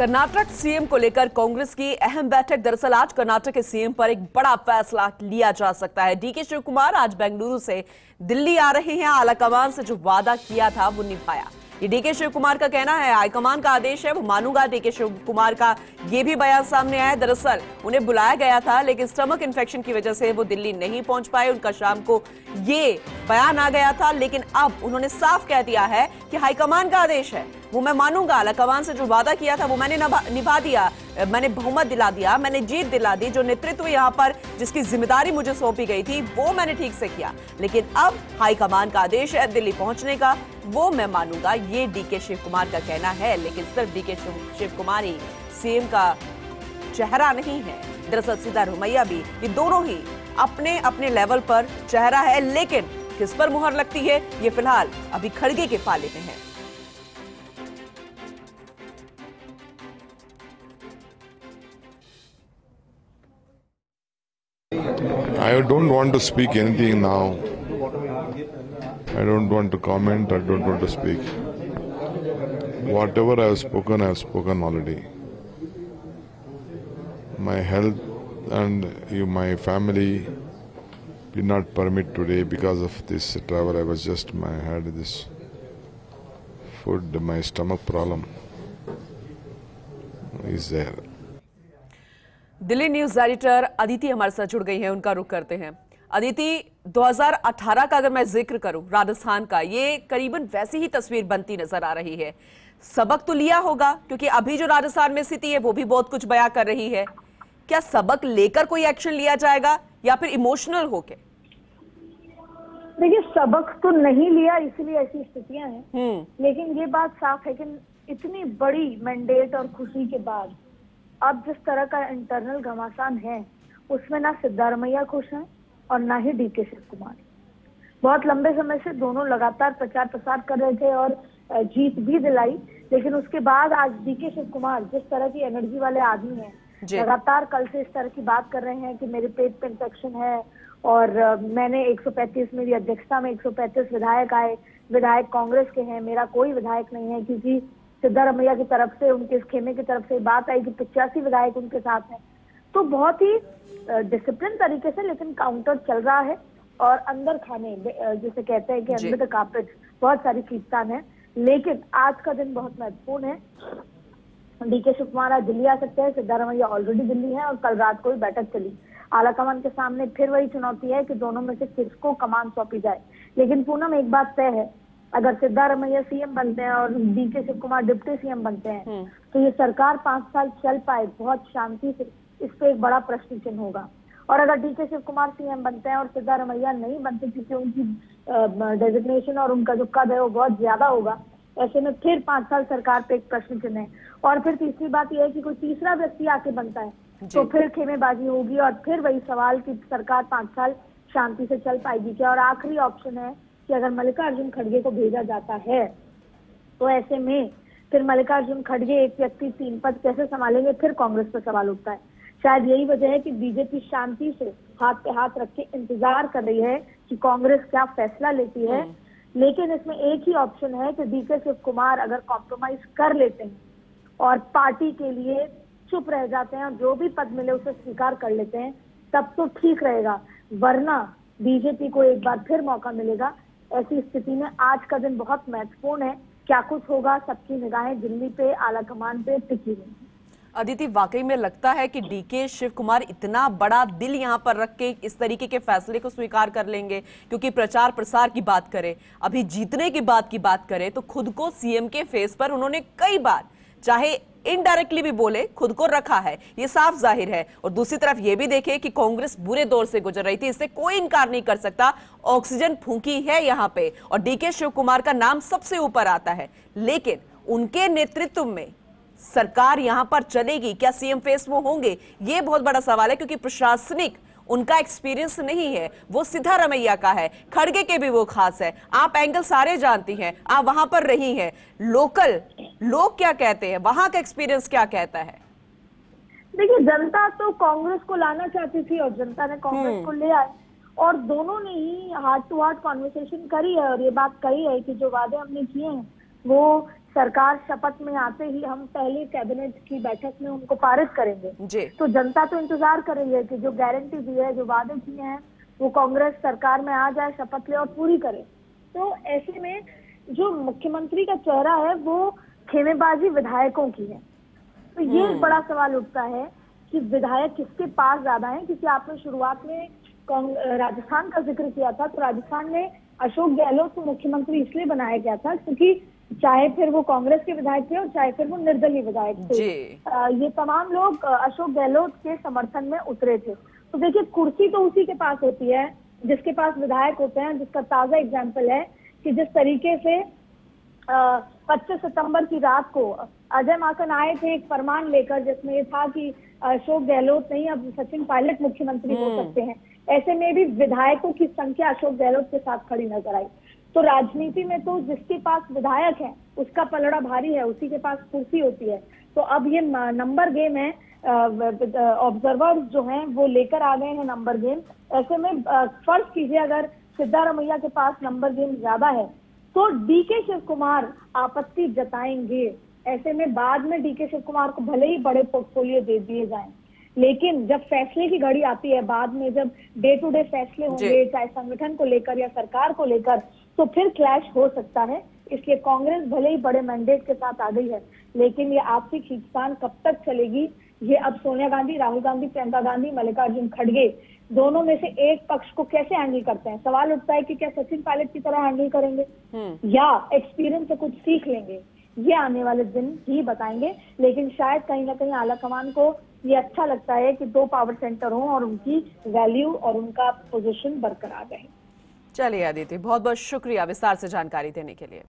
Karnataka CM को लेकर कांग्रेस की अहम बैठक। दरअसल आज कर्नाटक के सीएम पर एक बड़ा फैसला लिया जा सकता है। डीके शिवकुमार आज बेंगलुरु से दिल्ली आ रहे हैं। आलाकमान से जो वादा किया था, वो निभाया। ये डीके शिव कुमार का कहना है, हाईकमान का आदेश है, वो मानूँगा डीके शिव कुमार का, ये भी बयान सामने आया दरअसल, उन्हें बुलाया गया था, लेकिन स्टमक इन्फेक्शन की वजह से वो दिल्ली नहीं पहुँच पाए। उनका शाम को ये बयान आ गया था, लेकिन अब उन्होंने साफ़ कह दिया है कि हाईकमान का आदेश है। वो मैं मानूँगा अलाकमान से जो वादा किया था, वो मैंने निभा दिया। मैंने बहुमत दिला दिया, मैंने जीत दिला दी, जो नेतृत्व यहाँ पर, जिसकी ज़िम्मेदारी मुझे सौंपी गई थी, वो मैंने ठीक से किया। लेकिन अब हाईकमान का आदेश है दिल्ली पहुँचने का, वो मैं मानूँगा, ये डीके शिव कुमार का कहना है, लेकिन सिर्फ़ डीके शिव कुमार ही सीएम का चेहरा नहीं है। दरअसल सीधा रुमैया भी, ये दोनों ही अपने अपने लेवल पर चेहरा है, लेकिन किस पर मुहर लगती है, ये फ़िलहाल अभी खड़गे के पाले में है। I don't want to speak anything now. I don't want to comment. I don't want to speak. Whatever I have spoken, I have spoken already. My health and my family did not permit today because of this travel. I was just, I had this food, my stomach problem is there. Delhi news editor Aditi हमारे साथ जुड़ गई हैं उनका रुख करते हैं। अदिति 2018 का अगर मैं ज़िक्र करूँ राजस्थान का ये करीबन वैसी ही तस्वीर बनती नज़र आ रही है। सबक तो लिया होगा क्योंकि अभी जो राजस्थान में स्थिति है वो भी बहुत कुछ बयां कर रही है। क्या सबक लेकर कोई एक्शन लिया जाएगा या फिर इमोशनल होके? देखिए सबक तो नहीं लिया इसलिए ऐसी स्थितियाँ हैं। लेकिन ये बात साफ़ है कि इतनी बड़ी मैंडेट और खुशी के बाद अब जिस तरह का इंटरनल घमासान है उसमें ना सिद्धारमैया खुश हैं और ना ही डीके शिव कुमार। बहुत लंबे समय से दोनों लगातार प्रचार प्रसार कर रहे थे और जीत भी दिलाई लेकिन उसके बाद आज डीके शिव कुमार जिस तरह की एनर्जी वाले आदमी हैं लगातार कल से इस तरह की बात कर रहे हैं कि मेरे पेट पे इंफेक्शन है और मैंने 135 मेरी अध्यक्षता में 135 विधायक आए विधायक कांग्रेस के हैं मेरा कोई विधायक नहीं है क्योंकि सिद्धारमैया की तरफ़ से उनके इस खेमे की तरफ़ से बात आई कि पिचासी विधायक उनके साथ हैं। तो बहुत ही डिसिप्लिन तरीके से लेकिन काउंटर चल रहा है और अंदर खाने जिसे कहते हैं कि अंदर द कार्पेट बहुत सारी कीर्तन है। लेकिन आज का दिन बहुत महत्वपूर्ण है। डीके शिव कुमार आज दिल्ली आ सकते हैं सिद्धारमैया ऑलरेडी दिल्ली है और कल रात को ही बैठक चली। आला कमान के सामने फिर वही चुनौती है कि दोनों में से किसको कमान सौंपी जाए। लेकिन पूनम एक बात तय है अगर सिद्धारमैया सीएम बनते हैं और डी के शिव कुमार डिप्टी सीएम बनते हैं हम्म। तो ये सरकार पाँच साल चल पाए बहुत शांति से इस पे एक बड़ा प्रश्न चिन्ह होगा। और अगर डी के शिव कुमार सीएम बनते हैं और सिद्धारमैया नहीं बनते क्योंकि उनकी डेजिग्नेशन और उनका जो कद है वो बहुत ज़्यादा होगा ऐसे में फिर पाँच साल सरकार पे एक प्रश्न चिन्ह है। और फिर तीसरी बात यह है कि कोई तीसरा व्यक्ति आके बनता है तो फिर खेमेबाजी होगी और फिर वही सवाल की सरकार पाँच साल शांति से चल पाएगी क्या? और आखिरी ऑप्शन है कि अगर मल्लिकार्जुन खड़गे को भेजा जाता है तो ऐसे में फिर मल्लिकार्जुन खड़गे एक व्यक्ति तीन पद कैसे संभालेंगे फिर कांग्रेस पर सवाल उठता है। शायद यही वजह है कि बीजेपी शांति से हाथ पे हाथ रख के इंतज़ार कर रही है कि कांग्रेस क्या फैसला लेती है। हम्म। लेकिन इसमें एक ही ऑप्शन है कि डीके शिव कुमार अगर कॉम्प्रोमाइज कर लेते हैं और पार्टी के लिए चुप रह जाते हैं और जो भी पद मिले उसे स्वीकार कर लेते हैं तब तो ठीक रहेगा। वरना बीजेपी को एक बार फिर मौका मिलेगा। ऐसी स्थिति में आज का दिन बहुत महत्वपूर्ण है। क्या कुछ होगा? सबकी निगाहें दिल्ली पे, आला कमान पे टिकी हुई अदिति, वाकई में लगता है कि डीके शिव कुमार इतना बड़ा दिल यहाँ पर रख के इस तरीके के फैसले को स्वीकार कर लेंगे? क्योंकि प्रचार प्रसार की बात करें, अभी जीतने की बात की बात करें तो खुद को सीएम के फेस पर उन्होंने कई बार चाहे इनडायरेक्टली भी बोले, खुद को रखा है, ये साफ़ ज़ाहिर है। और दूसरी तरफ़ ये भी देखे कि कांग्रेस बुरे दौर से गुजर रही थी, इससे कोई इनकार नहीं कर सकता। ऑक्सीजन फूकी है यहाँ पे, और डीके शिव कुमार का नाम सबसे ऊपर आता है। लेकिन उनके नेतृत्व में सरकार यहाँ पर चलेगी, क्या सीएम फेस वो होंगे? ये बहुत बड़ा सवाल है, क्योंकि प्रशासनिक उनका एक्सपीरियंस नहीं है, वो सीधा रमैया का है, खड़गे के भी वो खास है। आप एंगल सारे जानती हैं, आप वहाँ पर रही हैं। लोकल लोग क्या कहते हैं? वहाँ का एक्सपीरियंस क्या कहता है? देखिए जनता तो कांग्रेस को लाना चाहती थी और जनता ने कांग्रेस हम्म। को ले आए। और दोनों ने ही हार्ट टू हार्ट कॉन्वर्सेशन करी है और ये बात कही है कि जो वादे हमने किए हैं वो सरकार शपथ में आते ही हम पहले कैबिनेट की बैठक में उनको पारित करेंगे। जी। तो जनता तो इंतज़ार कर रही है कि जो गारंटी दी है जो वादे किए हैं वो कांग्रेस सरकार में आ जाए शपथ ले और पूरी करे। तो ऐसे में जो मुख्यमंत्री का चेहरा है वो खेमेबाजी विधायकों की है। तो ये एक बड़ा सवाल उठता है कि विधायक किसके पास ज़्यादा है? क्योंकि आपने शुरुआत में राजस्थान का ज़िक्र किया था तो राजस्थान में अशोक गहलोत को मुख्यमंत्री इसलिए बनाया गया था क्योंकि चाहे फिर वो कांग्रेस के विधायक थे और चाहे फिर वो निर्दलीय विधायक थे। ये तमाम लोग अशोक गहलोत के समर्थन में उतरे थे। तो देखिए कुर्सी तो उसी के पास होती है जिसके पास विधायक होते हैं जिसका ताज़ा एग्ज़ाम्पल है कि जिस तरीके से पच्चीस सितंबर की रात को अजय माकन आए थे एक फरमान लेकर जिसमें ये था कि अशोक गहलोत नहीं अब सचिन पायलट मुख्यमंत्री हो सकते हैं। ऐसे में भी विधायकों की संख्या अशोक गहलोत के साथ खड़ी नज़र आई। तो राजनीति में तो जिसके पास विधायक है उसका पलड़ा भारी है उसी के पास कुर्सी होती है। तो अब ये नंबर गेम है ऑब्जर्वर्स जो हैं वो लेकर आ गए हैं नंबर गेम। ऐसे में फ़र्ज़ कीजिए अगर सिद्धारमैया के पास नंबर गेम ज़्यादा है तो डीके शिव कुमार आपत्ति जताएँगे। ऐसे में बाद में डीके शिव कुमार को भले ही बड़े पोर्टफोलियो दे दिए जाएँ लेकिन जब फैसले की घड़ी आती है बाद में जब डे टू डे फैसले होंगे चाहे संगठन को लेकर या सरकार को लेकर तो फिर क्लैश हो सकता है। इसलिए कांग्रेस भले ही बड़े मैंडेट के साथ आ गई है लेकिन ये आपसी खींचतान कब तक चलेगी ये अब सोनिया गांधी राहुल गांधी प्रियंका गांधी मल्लिकार्जुन खड़गे दोनों में से एक पक्ष को कैसे हैंडल करते हैं? सवाल उठता है कि क्या सचिन पायलट की तरह हैंडल करेंगे? हम्म। या एक्सपीरियंस से कुछ सीख लेंगे? ये आने वाले दिन ही बताएँगे लेकिन शायद कहीं ना कहीं आला कमान को ये अच्छा लगता है कि दो पावर सेंटर हों और उनकी वैल्यू और उनका पोजीशन बरकरार रहे। चलिए अदिति बहुत बहुत शुक्रिया विस्तार से जानकारी देने के लिए।